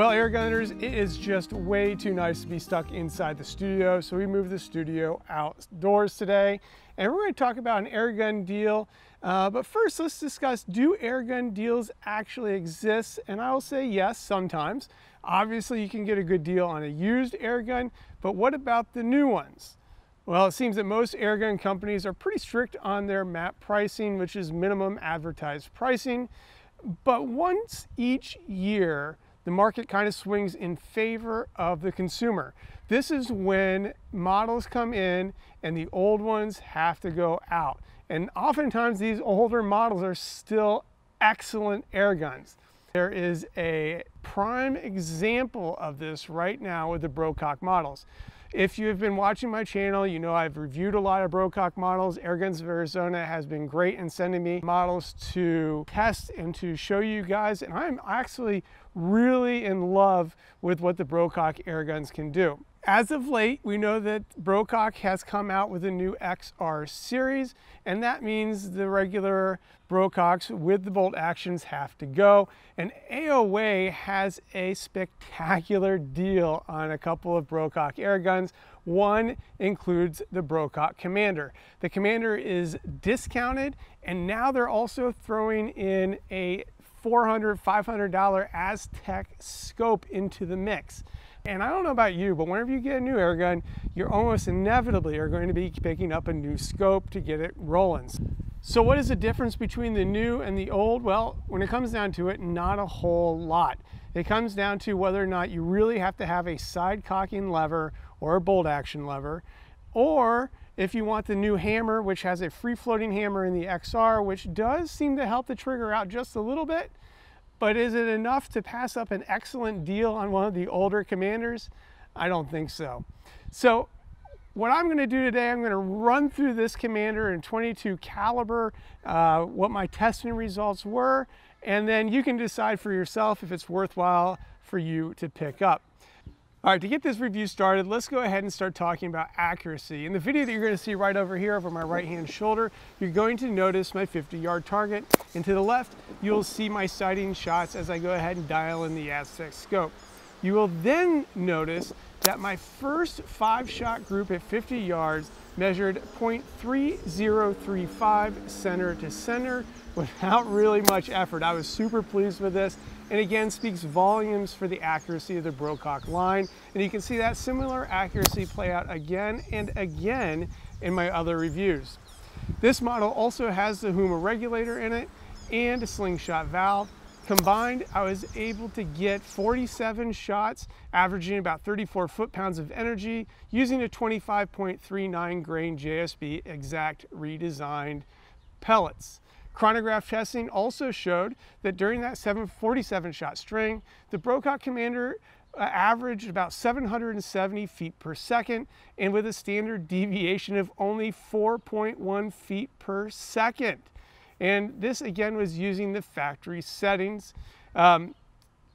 Well, air gunners, it is just way too nice to be stuck inside the studio, so we moved the studio outdoors today, and we're going to talk about an air gun deal. Uh, but first, let's discuss, do air gun deals actually exist? And I will say yes, sometimes. Obviously, you can get a good deal on a used air gun, but what about the new ones? Well, it seems that most airgun companies are pretty strict on their MAP pricing, which is minimum advertised pricing. But once each year, the market kind of swings in favor of the consumer. This is when models come in and the old ones have to go out. And oftentimes these older models are still excellent air guns. There is a prime example of this right now with the Brocock models. If you've been watching my channel, you know I've reviewed a lot of Brocock models. Airguns of Arizona has been great in sending me models to test and to show you guys. And I'm actually really in love with what the Brocock airguns can do. As of late, we know that Brocock has come out with a new XR series, and that means the regular Brococks with the bolt actions have to go. And AOA has a spectacular deal on a couple of Brocock air guns. One includes the Brocock Commander. The Commander is discounted, and now they're also throwing in a $400, $500 Aztec scope into the mix. And I don't know about you, but whenever you get a new air gun, you're almost inevitably are going to be picking up a new scope to get it rolling. So what is the difference between the new and the old? Well, when it comes down to it, not a whole lot. It comes down to whether or not you really have to have a side cocking lever or a bolt action lever, or if you want the new hammer, which has a free floating hammer in the XR, which does seem to help the trigger out just a little bit, but is it enough to pass up an excellent deal on one of the older commanders? I don't think so. So what I'm going to do today, I'm going to run through this commander in 22 caliber, uh, what my testing results were, and then you can decide for yourself if it's worthwhile for you to pick up. All right, to get this review started, let's go ahead and start talking about accuracy. In the video that you're gonna see right over here over my right-hand shoulder, you're going to notice my 50-yard target. And to the left, you'll see my sighting shots as I go ahead and dial in the Aztec scope. You will then notice that my first five-shot group at 50 yards measured 0.3035 center to center without really much effort. I was super pleased with this and again speaks volumes for the accuracy of the Brocock line. And you can see that similar accuracy play out again and again in my other reviews. This model also has the Huma regulator in it and a slingshot valve. Combined, I was able to get 47 shots, averaging about 34 foot-pounds of energy, using a 25.39 grain JSB exact redesigned pellets. Chronograph testing also showed that during that 747 shot string, the Brocock Commander uh, averaged about 770 feet per second and with a standard deviation of only 4.1 feet per second. And this again was using the factory settings. Um,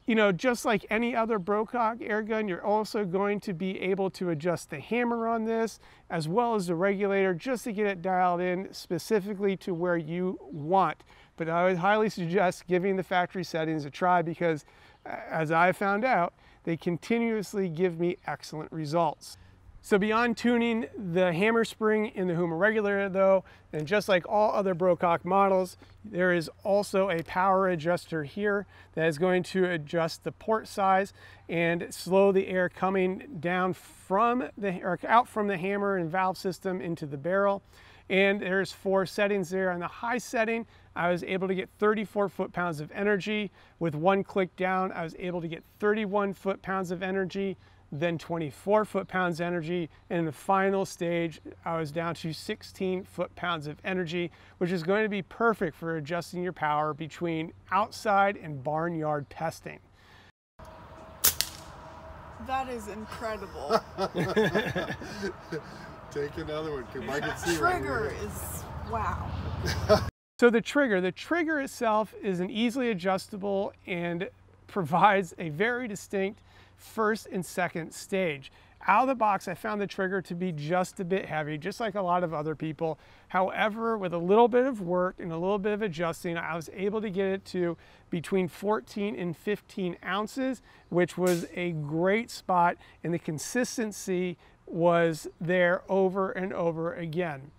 you know, just like any other Brocock air gun, you're also going to be able to adjust the hammer on this as well as the regulator just to get it dialed in specifically to where you want. But I would highly suggest giving the factory settings a try because as I found out, they continuously give me excellent results. So beyond tuning the hammer spring in the Huma Regular though, and just like all other Brocock models, there is also a power adjuster here that is going to adjust the port size and slow the air coming down from the, or out from the hammer and valve system into the barrel. And there's four settings there. On the high setting, I was able to get 34 foot-pounds of energy. With one click down, I was able to get 31 foot-pounds of energy then 24 foot-pounds energy, and in the final stage, I was down to 16 foot-pounds of energy, which is going to be perfect for adjusting your power between outside and barnyard testing. That is incredible. Take another one, because I can see trigger is, wow. so the trigger, the trigger itself is an easily adjustable and provides a very distinct first and second stage. Out of the box, I found the trigger to be just a bit heavy, just like a lot of other people. However, with a little bit of work and a little bit of adjusting, I was able to get it to between 14 and 15 ounces, which was a great spot, and the consistency was there over and over again.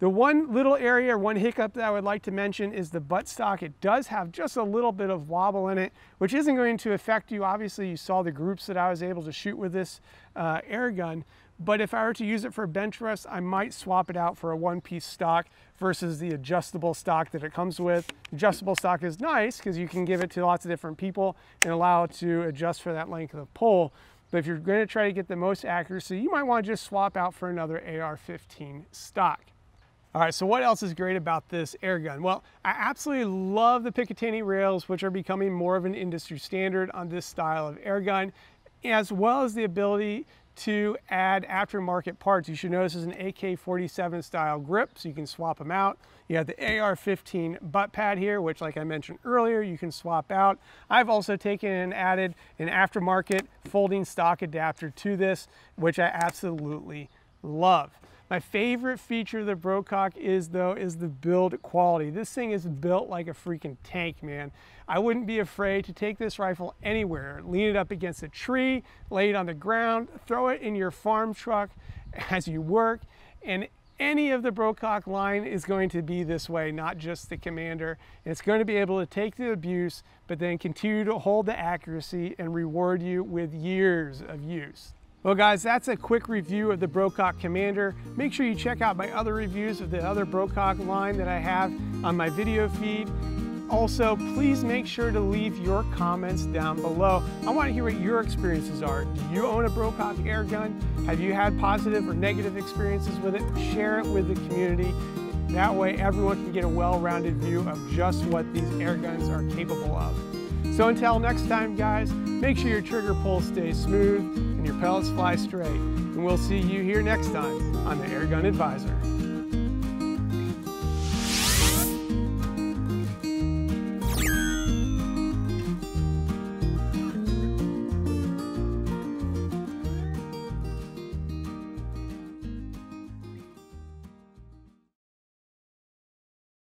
The one little area, one hiccup that I would like to mention is the buttstock. It does have just a little bit of wobble in it, which isn't going to affect you. Obviously, you saw the groups that I was able to shoot with this uh, air gun. But if I were to use it for bench rest, I might swap it out for a one-piece stock versus the adjustable stock that it comes with. Adjustable stock is nice because you can give it to lots of different people and allow it to adjust for that length of pull. But if you're going to try to get the most accuracy, you might want to just swap out for another AR-15 stock. All right, so what else is great about this air gun? Well, I absolutely love the Picatinny rails, which are becoming more of an industry standard on this style of air gun, as well as the ability to add aftermarket parts. You should notice this is an AK-47 style grip, so you can swap them out. You have the AR-15 butt pad here, which like I mentioned earlier, you can swap out. I've also taken and added an aftermarket folding stock adapter to this, which I absolutely love. My favorite feature of the Brocock is though, is the build quality. This thing is built like a freaking tank, man. I wouldn't be afraid to take this rifle anywhere, lean it up against a tree, lay it on the ground, throw it in your farm truck as you work, and any of the Brocock line is going to be this way, not just the Commander. It's going to be able to take the abuse, but then continue to hold the accuracy and reward you with years of use. Well guys, that's a quick review of the Brocock Commander. Make sure you check out my other reviews of the other Brocock line that I have on my video feed. Also, please make sure to leave your comments down below. I want to hear what your experiences are. Do you own a Brocock air gun? Have you had positive or negative experiences with it? Share it with the community. That way everyone can get a well-rounded view of just what these air guns are capable of. So until next time, guys, make sure your trigger pull stays smooth and your pellets fly straight. And we'll see you here next time on the Airgun Advisor.